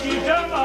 Que chamar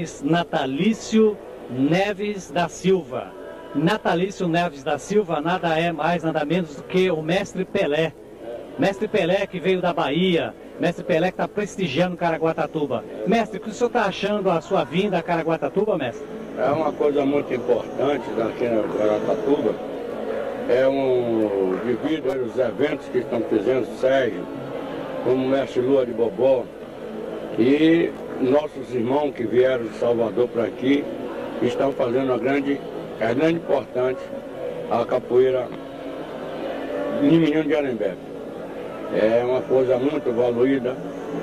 vocês Natalício Neves da Silva. Natalício Neves da Silva nada é mais, nada menos do que o mestre Pelé. Mestre Pelé que veio da Bahia, mestre Pelé que está prestigiando Caraguatatuba. Mestre, o que o senhor está achando a sua vinda a Caraguatatuba, mestre? É uma coisa muito importante daqui na Caraguatatuba. É um devido aos eventos que estão fazendo Sérgio, como o mestre Lua de Bobó, e nossos irmãos que vieram de Salvador para aqui estão fazendo uma grande, é grande importante a capoeira de Menino de Arembepe. É uma coisa muito valorida,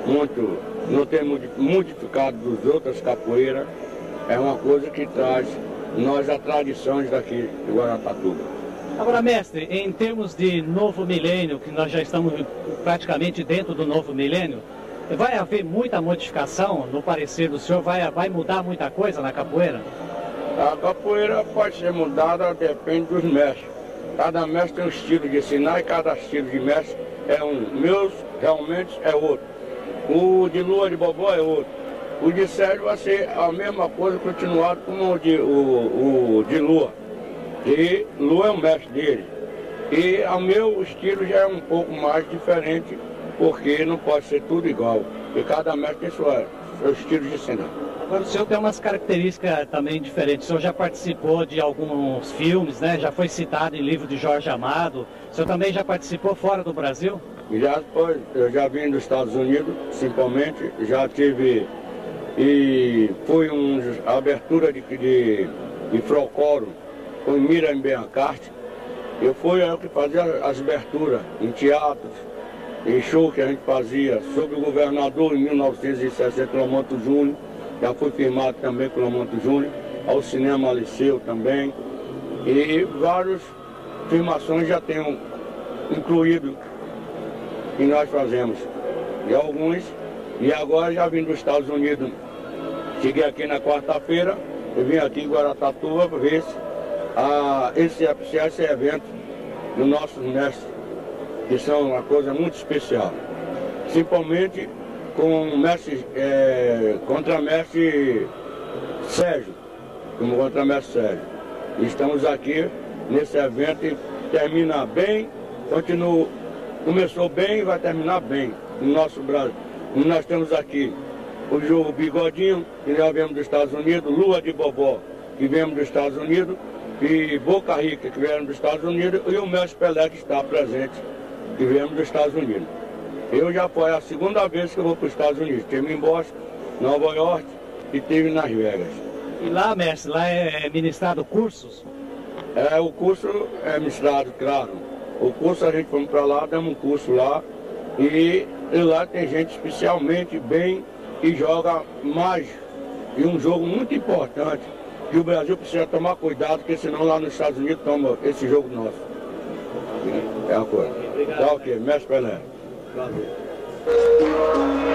muito, não tem modificado dos outras capoeiras, é uma coisa que traz nós as tradições daqui de Guarapatuba. Agora, mestre, em termos de novo milênio, que nós já estamos praticamente dentro do novo milênio, vai haver muita modificação no parecer do senhor? Vai, vai mudar muita coisa na capoeira? A capoeira pode ser mudada, depende dos mestres. Cada mestre tem um estilo de ensinar e cada estilo de mestre é um. Meus realmente é outro. O de lua de bobó é outro. O de Sérgio vai ser a mesma coisa, continuado como o de, o, o de lua. E lua é o mestre dele. E o meu estilo já é um pouco mais diferente, porque não pode ser tudo igual. E cada mestre tem sua, seu estilo de ensinar. Agora o senhor tem umas características também diferentes. O senhor já participou de alguns filmes, né? Já foi citado em livro de Jorge Amado. O senhor também já participou fora do Brasil? Já foi, eu já vim dos Estados Unidos, simplesmente, já tive e foi uma abertura de, de, de Frocoro com Miriam Bencarte. Eu fui eu que fazia as aberturas em teatros, em show que a gente fazia sobre o governador em 1960, Lamonto Júnior já foi firmado também com o Lamonto Júnior, ao Cinema Liceu também, e várias firmações já tenham incluído que nós fazemos. E alguns, e agora já vim dos Estados Unidos. Cheguei aqui na quarta-feira, eu vim aqui em para ver se, a, esse, esse evento dos nossos mestres, que são uma coisa muito especial. Principalmente com o mestre, é, mestre Sérgio, como mestre Sérgio. Estamos aqui nesse evento e termina bem, continua, começou bem e vai terminar bem no nosso Brasil. Nós temos aqui o jogo Bigodinho, que nós viemos dos Estados Unidos, Lua de Bobó, que viemos dos Estados Unidos, e Boca Rica, que vieram dos Estados Unidos, e o Mestre Pelé, que está presente, que viemos dos Estados Unidos. Eu já foi a segunda vez que eu vou para os Estados Unidos. Tive em Boston, Nova York e tive nas Vegas. E lá, mestre, lá é ministrado cursos? É, o curso é ministrado, claro. O curso a gente foi para lá, damos um curso lá. E, e lá tem gente especialmente bem que joga mais. E um jogo muito importante. Que o Brasil precisa tomar cuidado, porque senão lá nos Estados Unidos toma esse jogo nosso. É a coisa. Tá ok, mestre Pelé. Valeu.